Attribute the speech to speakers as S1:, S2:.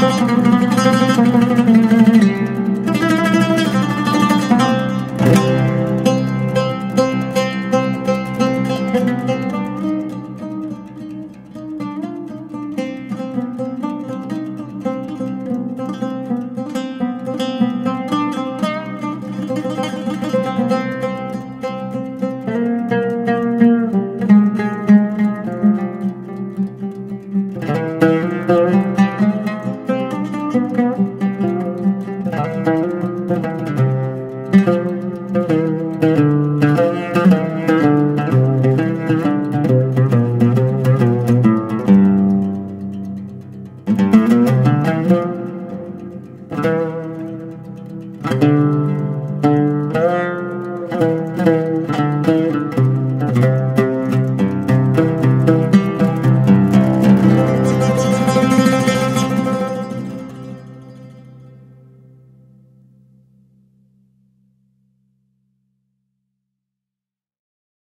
S1: ¡Gracias!